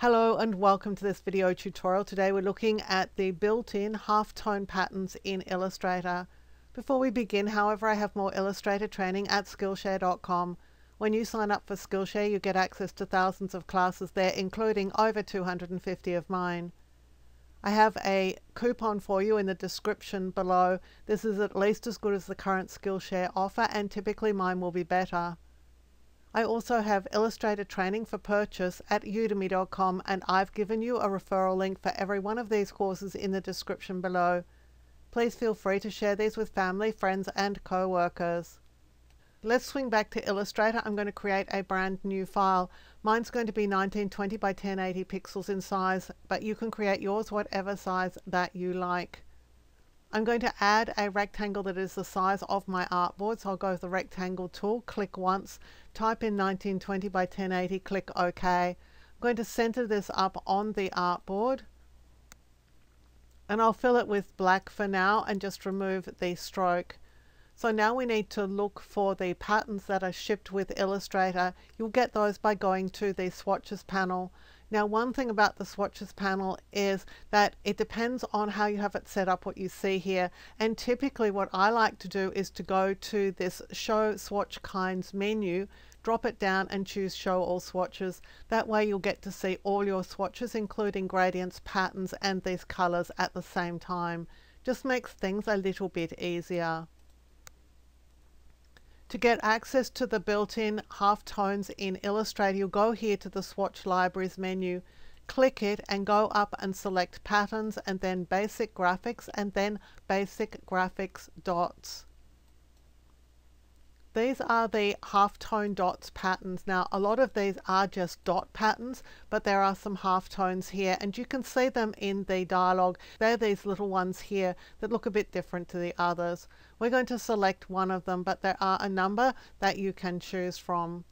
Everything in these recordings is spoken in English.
Hello and welcome to this video tutorial. Today we're looking at the built-in halftone patterns in Illustrator. Before we begin, however, I have more Illustrator training at Skillshare.com. When you sign up for Skillshare, you get access to thousands of classes there, including over 250 of mine. I have a coupon for you in the description below. This is at least as good as the current Skillshare offer and typically mine will be better. I also have Illustrator training for purchase at udemy.com and I've given you a referral link for every one of these courses in the description below. Please feel free to share these with family, friends and co-workers. Let's swing back to Illustrator. I'm going to create a brand new file. Mine's going to be 1920 by 1080 pixels in size, but you can create yours whatever size that you like. I'm going to add a rectangle that is the size of my artboard. So I'll go with the rectangle tool, click once, type in 1920 by 1080, click OK. I'm going to center this up on the artboard and I'll fill it with black for now and just remove the stroke. So now we need to look for the patterns that are shipped with Illustrator. You'll get those by going to the swatches panel. Now one thing about the swatches panel is that it depends on how you have it set up what you see here. And typically what I like to do is to go to this show swatch kinds menu drop it down and choose show all swatches. That way you'll get to see all your swatches including gradients patterns and these colors at the same time. Just makes things a little bit easier to get access to the built-in halftones in Illustrator, you'll go here to the Swatch Libraries menu, click it and go up and select Patterns and then Basic Graphics and then Basic Graphics Dots. These are the halftone dots patterns. Now a lot of these are just dot patterns but there are some halftones here and you can see them in the dialog. They're these little ones here that look a bit different to the others. We're going to select one of them but there are a number that you can choose from.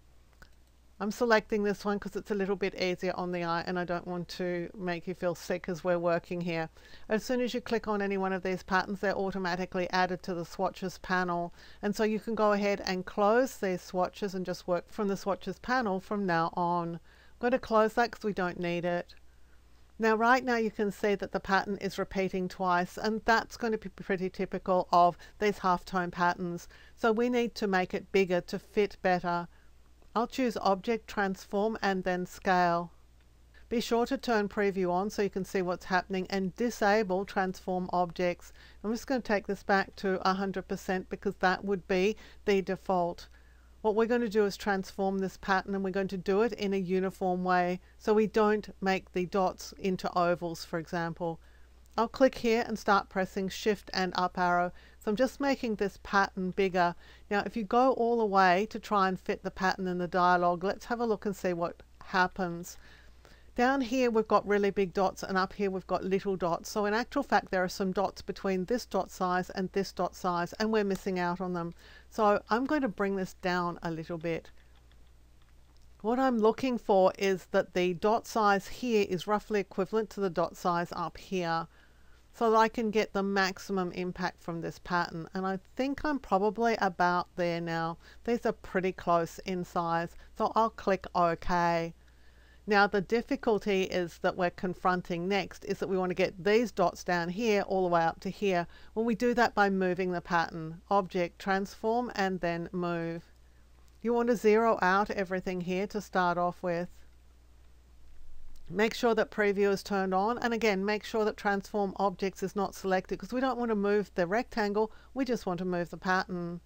I'm selecting this one because it's a little bit easier on the eye and I don't want to make you feel sick as we're working here. As soon as you click on any one of these patterns, they're automatically added to the swatches panel. And so you can go ahead and close these swatches and just work from the swatches panel from now on. I'm going to close that because we don't need it. Now right now you can see that the pattern is repeating twice and that's going to be pretty typical of these halftone patterns. So we need to make it bigger to fit better. I'll choose Object, Transform and then Scale. Be sure to turn Preview on so you can see what's happening and disable Transform Objects. I'm just going to take this back to 100% because that would be the default. What we're going to do is transform this pattern and we're going to do it in a uniform way so we don't make the dots into ovals for example. I'll click here and start pressing shift and up arrow. So I'm just making this pattern bigger. Now if you go all the way to try and fit the pattern in the dialog, let's have a look and see what happens. Down here we've got really big dots and up here we've got little dots. So in actual fact there are some dots between this dot size and this dot size and we're missing out on them. So I'm going to bring this down a little bit. What I'm looking for is that the dot size here is roughly equivalent to the dot size up here so that I can get the maximum impact from this pattern. And I think I'm probably about there now. These are pretty close in size so I'll click OK. Now the difficulty is that we're confronting next is that we want to get these dots down here all the way up to here. Well, we do that by moving the pattern. Object transform and then move. You want to zero out everything here to start off with Make sure that preview is turned on and again make sure that transform objects is not selected because we don't want to move the rectangle we just want to move the pattern.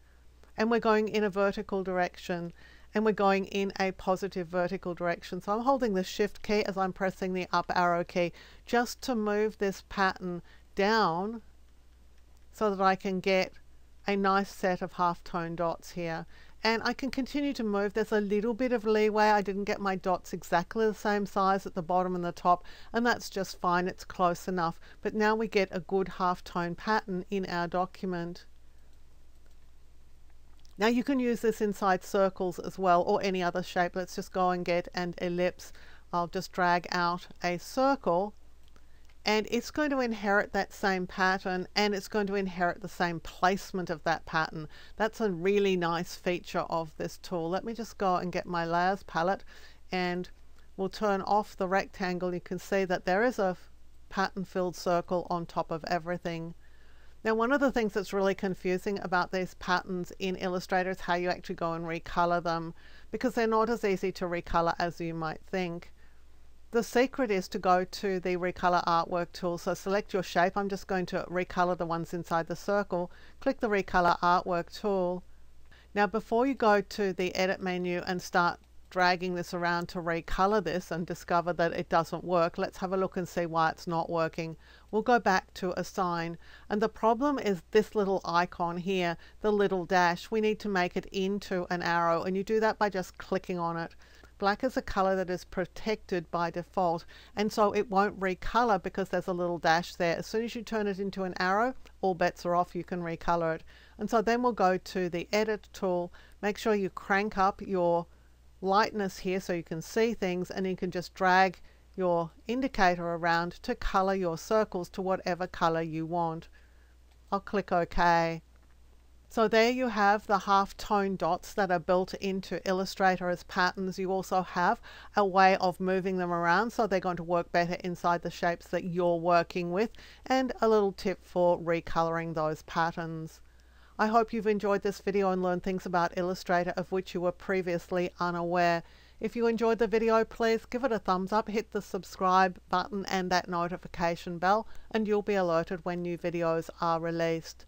And we're going in a vertical direction and we're going in a positive vertical direction. So I'm holding the shift key as I'm pressing the up arrow key just to move this pattern down so that I can get a nice set of half tone dots here and I can continue to move. There's a little bit of leeway. I didn't get my dots exactly the same size at the bottom and the top and that's just fine. It's close enough. But now we get a good half tone pattern in our document. Now you can use this inside circles as well or any other shape. Let's just go and get an ellipse. I'll just drag out a circle and it's going to inherit that same pattern and it's going to inherit the same placement of that pattern. That's a really nice feature of this tool. Let me just go and get my layers palette and we'll turn off the rectangle, you can see that there is a pattern filled circle on top of everything. Now one of the things that's really confusing about these patterns in Illustrator is how you actually go and recolor them because they're not as easy to recolor as you might think. The secret is to go to the recolor artwork tool. So select your shape. I'm just going to recolor the ones inside the circle. Click the recolor artwork tool. Now before you go to the edit menu and start dragging this around to recolor this and discover that it doesn't work, let's have a look and see why it's not working. We'll go back to assign and the problem is this little icon here, the little dash. We need to make it into an arrow and you do that by just clicking on it. Black is a color that is protected by default and so it won't recolor because there's a little dash there. As soon as you turn it into an arrow, all bets are off, you can recolor it. And so then we'll go to the edit tool, make sure you crank up your lightness here so you can see things and you can just drag your indicator around to color your circles to whatever color you want. I'll click OK. So there you have the half-tone dots that are built into Illustrator as patterns. You also have a way of moving them around so they're going to work better inside the shapes that you're working with and a little tip for recoloring those patterns. I hope you've enjoyed this video and learned things about Illustrator of which you were previously unaware. If you enjoyed the video, please give it a thumbs up, hit the subscribe button and that notification bell, and you'll be alerted when new videos are released.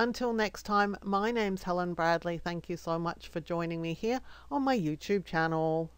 Until next time, my name's Helen Bradley. Thank you so much for joining me here on my YouTube channel.